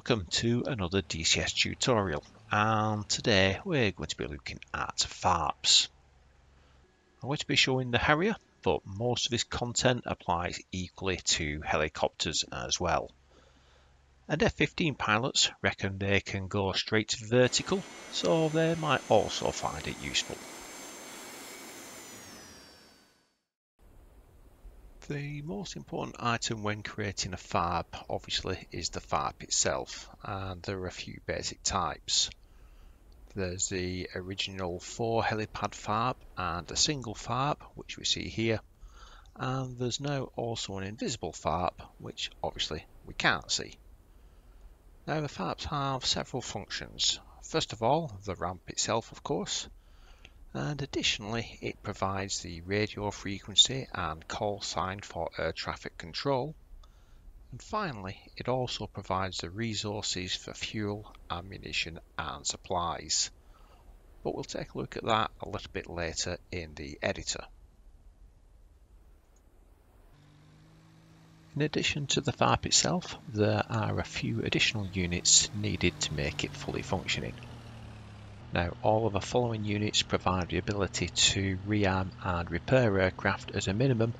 Welcome to another DCS tutorial and today we're going to be looking at FARPs. I'm going to be showing the Harrier but most of this content applies equally to helicopters as well. And F-15 pilots reckon they can go straight vertical so they might also find it useful. The most important item when creating a FARP obviously is the FARP itself and there are a few basic types. There's the original 4 helipad FARP and a single FARP which we see here and there's now also an invisible FARP which obviously we can't see. Now the FARPs have several functions. First of all the ramp itself of course and additionally it provides the radio frequency and call sign for air traffic control and finally it also provides the resources for fuel, ammunition and supplies but we'll take a look at that a little bit later in the editor. In addition to the FARP itself, there are a few additional units needed to make it fully functioning. Now all of the following units provide the ability to rearm and repair aircraft as a minimum,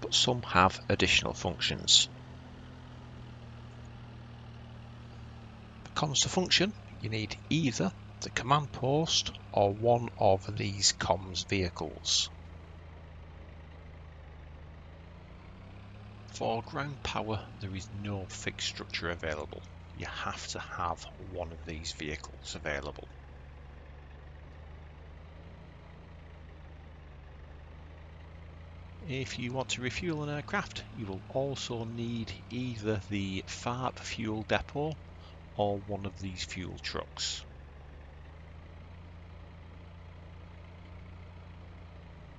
but some have additional functions. For comms to function, you need either the command post or one of these comms vehicles. For ground power, there is no fixed structure available. You have to have one of these vehicles available. If you want to refuel an aircraft, you will also need either the FARP fuel depot or one of these fuel trucks.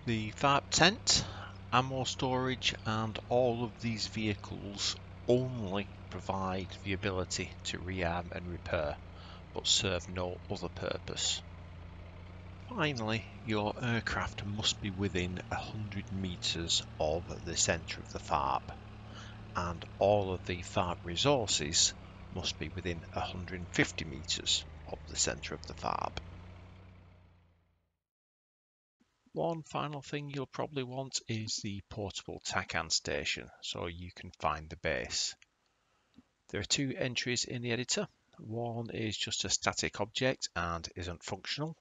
The FARP tent, ammo storage and all of these vehicles only provide the ability to rearm and repair but serve no other purpose. Finally, your aircraft must be within 100 metres of the centre of the FARP and all of the FARP resources must be within 150 metres of the centre of the FARP. One final thing you'll probably want is the portable TACAN station so you can find the base. There are two entries in the editor. One is just a static object and isn't functional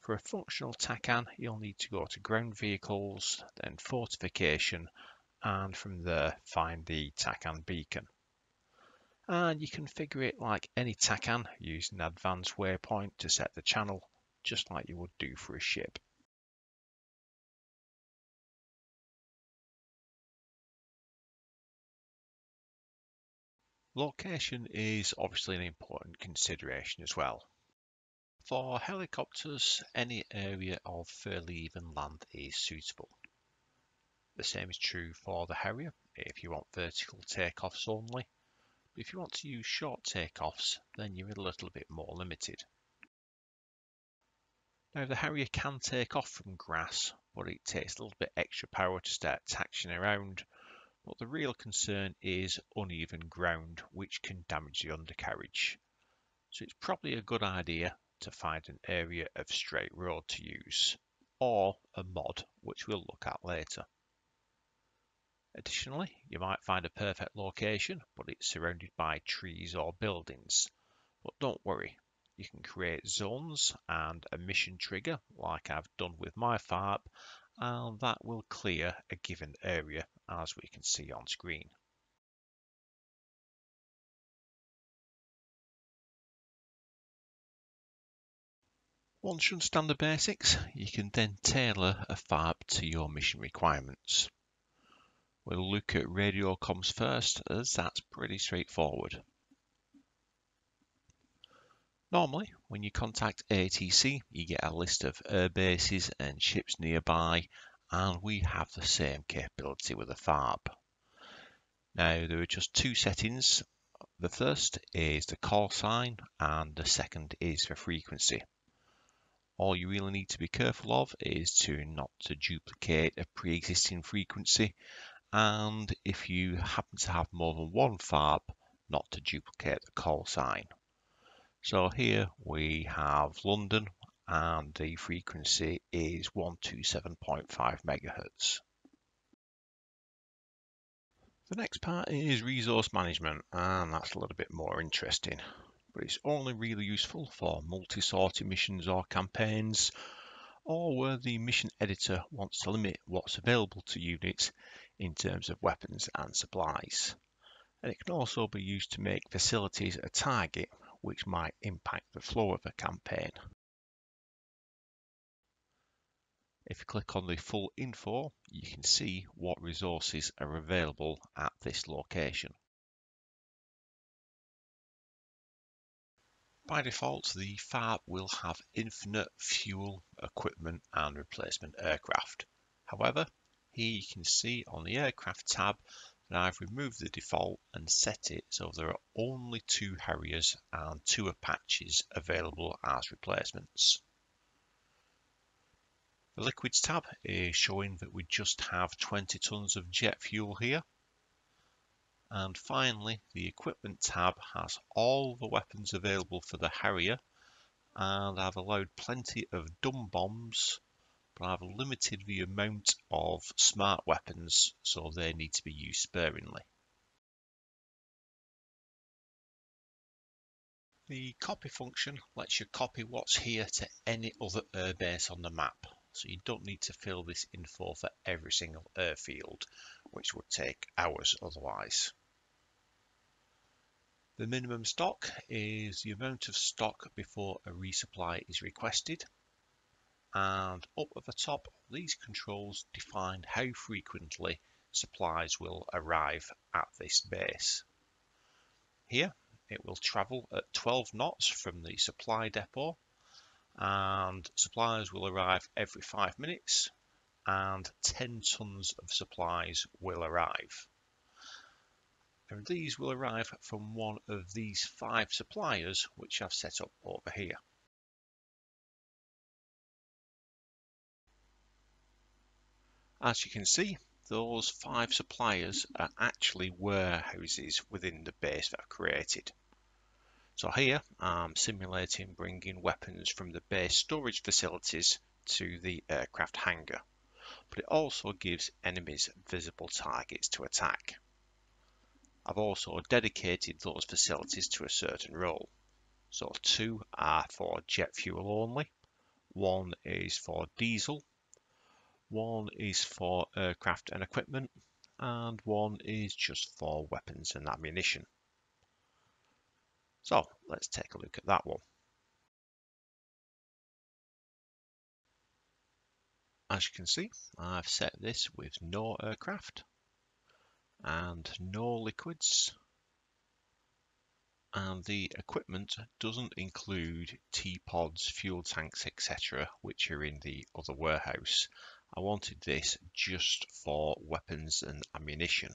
for a functional TACAN, you'll need to go to ground vehicles, then fortification, and from there find the TACAN beacon. And you configure it like any TACAN using advanced waypoint to set the channel, just like you would do for a ship. Location is obviously an important consideration as well. For helicopters, any area of fairly even land is suitable. The same is true for the Harrier if you want vertical takeoffs only. But if you want to use short takeoffs, then you're a little bit more limited. Now the Harrier can take off from grass, but it takes a little bit extra power to start taxiing around. But the real concern is uneven ground, which can damage the undercarriage. So it's probably a good idea to find an area of straight road to use, or a mod, which we'll look at later. Additionally, you might find a perfect location, but it's surrounded by trees or buildings. But don't worry, you can create zones and a mission trigger like I've done with my FARP, and that will clear a given area as we can see on screen. Once you understand the basics, you can then tailor a FARP to your mission requirements. We'll look at radio comms first, as that's pretty straightforward. Normally, when you contact ATC, you get a list of air bases and ships nearby, and we have the same capability with a FARP. Now, there are just two settings. The first is the call sign, and the second is the frequency. All you really need to be careful of is to not to duplicate a pre-existing frequency and if you happen to have more than one FARP not to duplicate the call sign. So here we have London and the frequency is 127.5 megahertz. The next part is resource management and that's a little bit more interesting but it's only really useful for multi-sortie missions or campaigns or where the mission editor wants to limit what's available to units in terms of weapons and supplies. And it can also be used to make facilities a target which might impact the flow of a campaign. If you click on the full info, you can see what resources are available at this location. By default, the FARP will have infinite fuel, equipment and replacement aircraft. However, here you can see on the aircraft tab that I've removed the default and set it so there are only two Harriers and two Apaches available as replacements. The liquids tab is showing that we just have 20 tons of jet fuel here. And finally, the equipment tab has all the weapons available for the Harrier and I've allowed plenty of dumb bombs but I've limited the amount of smart weapons so they need to be used sparingly. The copy function lets you copy what's here to any other airbase on the map, so you don't need to fill this info for every single airfield, which would take hours otherwise. The minimum stock is the amount of stock before a resupply is requested and up at the top these controls define how frequently supplies will arrive at this base. Here it will travel at 12 knots from the supply depot and supplies will arrive every 5 minutes and 10 tons of supplies will arrive. And these will arrive from one of these five suppliers which I've set up over here. As you can see, those five suppliers are actually warehouses within the base that I've created. So here I'm simulating bringing weapons from the base storage facilities to the aircraft hangar, but it also gives enemies visible targets to attack. I've also dedicated those facilities to a certain role. So two are for jet fuel only, one is for diesel one is for aircraft and equipment, and one is just for weapons and ammunition. So let's take a look at that one. As you can see, I've set this with no aircraft and no liquids. And the equipment doesn't include T-pods, fuel tanks, etc., which are in the other warehouse. I wanted this just for weapons and ammunition.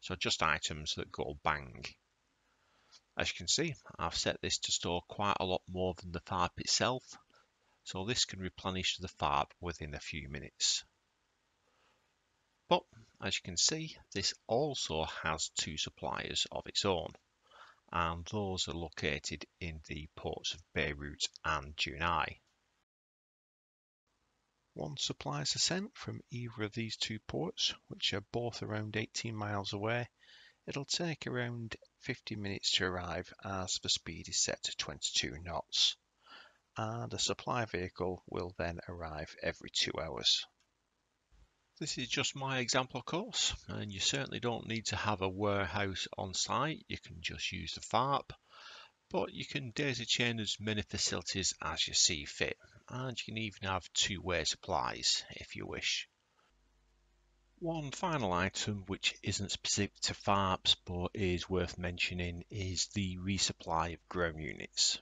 So just items that go bang. As you can see, I've set this to store quite a lot more than the FARP itself. So this can replenish the FARP within a few minutes. But as you can see, this also has two suppliers of its own. And those are located in the ports of Beirut and Jounieh. One supplies are sent from either of these two ports, which are both around 18 miles away. It'll take around 50 minutes to arrive as the speed is set to 22 knots. And a supply vehicle will then arrive every two hours. This is just my example of course, and you certainly don't need to have a warehouse on site. You can just use the FARP, but you can daisy chain as many facilities as you see fit and you can even have two-way supplies if you wish. One final item which isn't specific to FARPs but is worth mentioning is the resupply of ground units.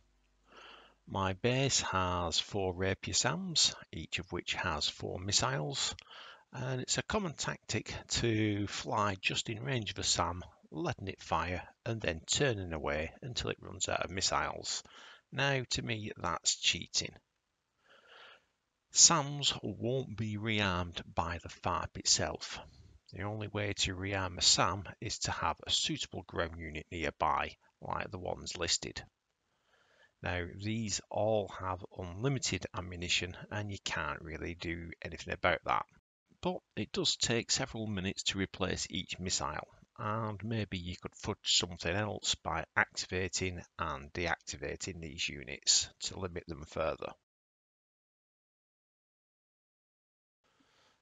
My base has four Rapier SAMs, each of which has four missiles, and it's a common tactic to fly just in range of a SAM, letting it fire and then turning away until it runs out of missiles. Now to me that's cheating. SAMs won't be rearmed by the FARP itself. The only way to rearm a SAM is to have a suitable ground unit nearby, like the ones listed. Now, these all have unlimited ammunition and you can't really do anything about that. But it does take several minutes to replace each missile, and maybe you could fudge something else by activating and deactivating these units to limit them further.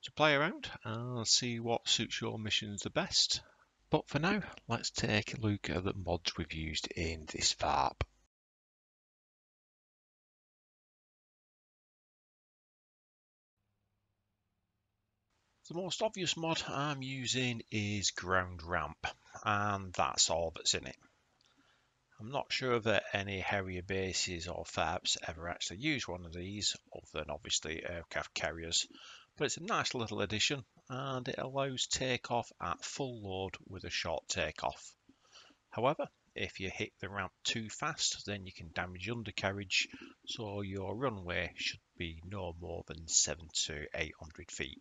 So play around and see what suits your missions the best. But for now, let's take a look at the mods we've used in this FARP. The most obvious mod I'm using is Ground Ramp, and that's all that's in it. I'm not sure that any Harrier bases or FARPs ever actually use one of these, other than obviously aircraft carriers, but it's a nice little addition and it allows takeoff at full load with a short takeoff. However, if you hit the ramp too fast, then you can damage undercarriage, so your runway should be no more than 7 to 800 feet.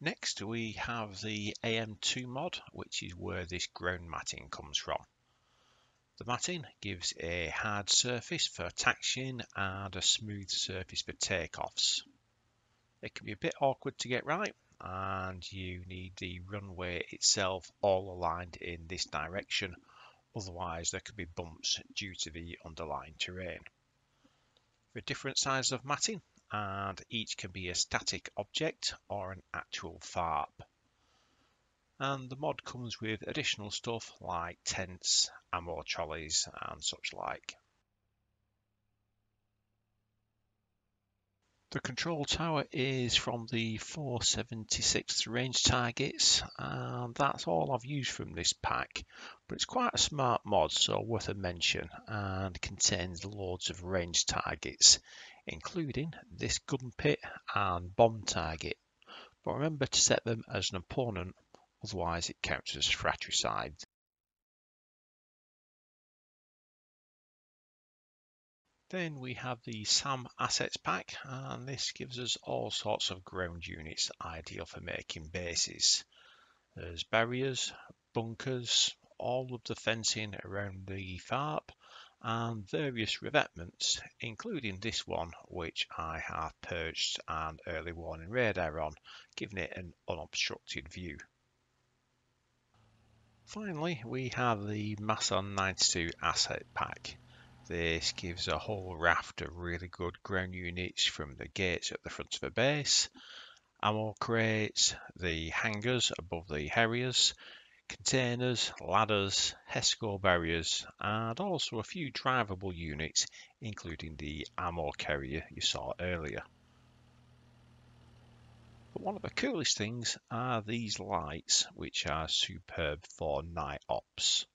Next we have the AM2 mod, which is where this ground matting comes from. The matting gives a hard surface for taxiing and a smooth surface for takeoffs. It can be a bit awkward to get right and you need the runway itself all aligned in this direction otherwise there could be bumps due to the underlying terrain. For different sizes of matting and each can be a static object or an actual FARP. And the mod comes with additional stuff like tents, ammo trolleys and such like. The control tower is from the 476th range targets and that's all I've used from this pack but it's quite a smart mod so worth a mention and contains loads of range targets including this gun pit and bomb target but remember to set them as an opponent otherwise it counts as fratricide. Then we have the SAM Assets Pack, and this gives us all sorts of ground units ideal for making bases. There's barriers, bunkers, all of the fencing around the FARP, and various revetments, including this one, which I have perched and early warning radar on, giving it an unobstructed view. Finally, we have the Massun 92 Asset Pack. This gives a whole raft of really good ground units from the gates at the front of the base, ammo crates, the hangars above the Harriers, containers, ladders, HESCO barriers, and also a few drivable units, including the ammo carrier you saw earlier. But one of the coolest things are these lights, which are superb for night ops.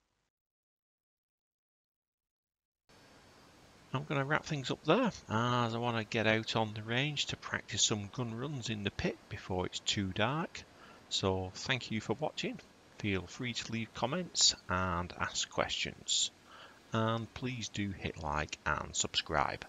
I'm going to wrap things up there as I want to get out on the range to practice some gun runs in the pit before it's too dark. So thank you for watching. Feel free to leave comments and ask questions. And please do hit like and subscribe.